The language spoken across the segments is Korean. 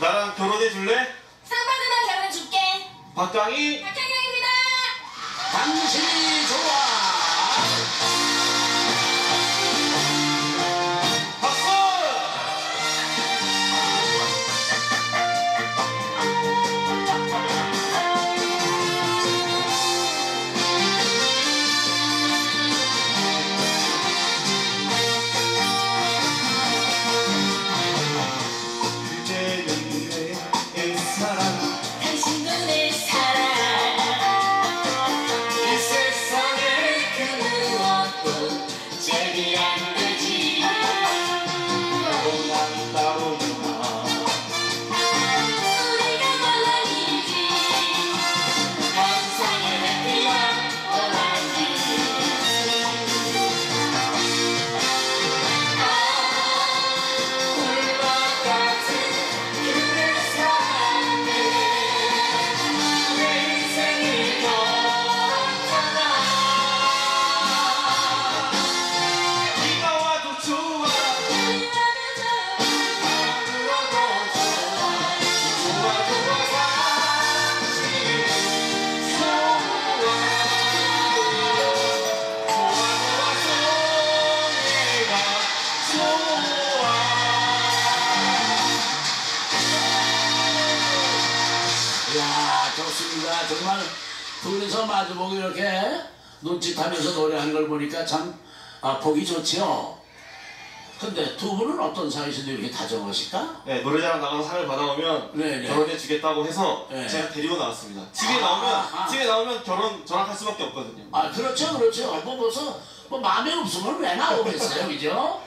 나랑 결혼해 줄래? 상 받으면 결혼 줄게. 박강희 박현영 좋습니다. 정말 둘이서 마주보고 이렇게 눈짓하면서 노래하는 걸 보니까 참 아, 보기 좋지요. 근데 두 분은 어떤 사이신데 이렇게 다정하실까? 네, 노래자랑 나가서 상을 받아오면 네, 네. 결혼해 주겠다고 해서 네. 제가 데리고 나왔습니다. 집에 아, 나오면 아. 집에 나오면 결혼 저랑 할 수밖에 없거든요. 아 그렇죠 그렇죠. 뭐 벌써 뭐 마음에 없으면 왜 나오겠어요, 그죠?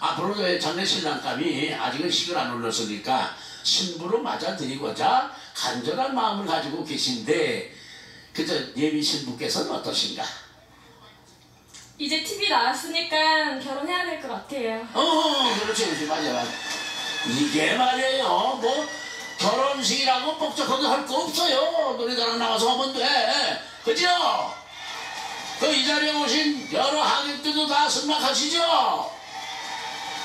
앞으로 왜 장례 신랑감이 아직은 식을 안 올렸으니까 신부로 맞아드리고자 간절한 마음을 가지고 계신데 그저 예비 신부께서는 어떠신가? 이제 TV 나왔으니까 결혼해야 될 것 같아요. 어, 그렇지, 그렇지, 맞아, 맞아. 이게 말이에요. 뭐, 결혼식이라고 복잡하게 할 거 없어요. 노래자랑 나가서 하면 돼. 그죠? 그 이 자리에 오신 여러 하객들도 다 승낙하시죠?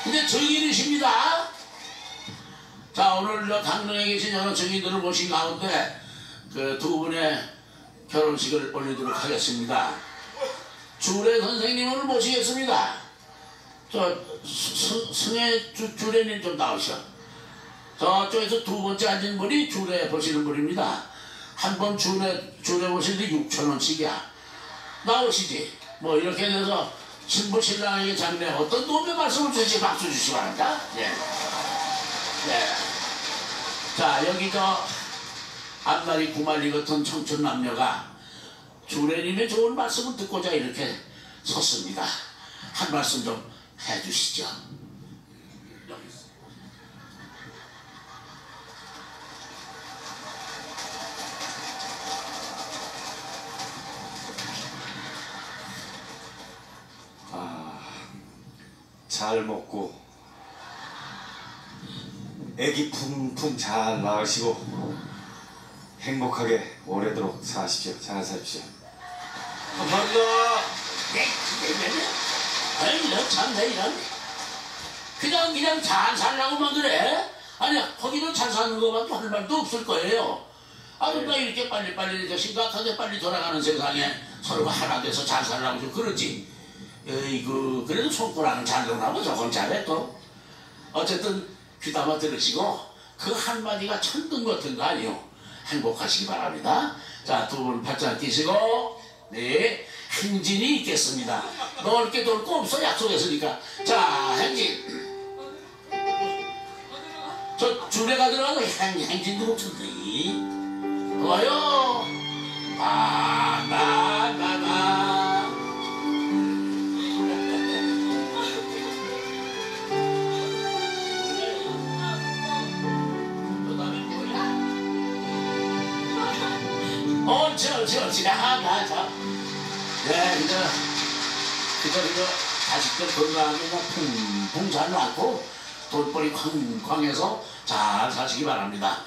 근데 증인이십니다. 자, 오늘 저 강릉에 계신 여러 증인들을 모신 가운데 그 두 분의 결혼식을 올리도록 하겠습니다. 주례 선생님을 모시겠습니다. 저 스- 승혜 주, 주례님 좀 나오셔. 저쪽에서 두 번째 앉은 분이 주례 보시는 분입니다. 한 번 주례 주례 보시는데 6천 원씩이야. 나오시지. 뭐 이렇게 돼서 신부 신랑에게 장래 어떤 도움의 말씀을 주시 박수 주시기 바랍니다. 예. 네. 자 여기 저 앞날이 구말리 같은 청춘 남녀가 주례님의 좋은 말씀을 듣고자 이렇게 섰습니다. 한 말씀 좀 해주시죠. 잘 먹고 애기 품품 잘 낳으시고 행복하게 오래도록 사십시오. 잘 사십시오. 감사합니다. 네, 그러면은 아니 너참내 이런 그냥 그냥 잘 살라고만 그래? 아니 거기는 잘 사는 거밖에 할 말도 없을 거예요. 아 그러니까 이렇게 빨리빨리 이렇게 심각하게 빨리 돌아가는 세상에 서로가 하나 돼서 잘 살라고 좀 그러지. 에이그 그래도 손가락은 잘 들어가고 저건 또. 어쨌든 귀담아 들으시고 그 한마디가 천둥 같은 거 아니요. 행복하시기 바랍니다. 자, 두 분 팔짱 끼시고, 네, 행진이 있겠습니다. 넓게 돌거 없어, 약속했으니까. 자, 행진. 저 주례가 들어가고 행, 행진도 못쳤더니 좋아요. 아, 나, 자. 네, 그저, 그저, 그저, 자식들 건강하게 뭐 풍풍 잘 낳고, 돌벌이 쾅쾅해서 잘 사시기 바랍니다.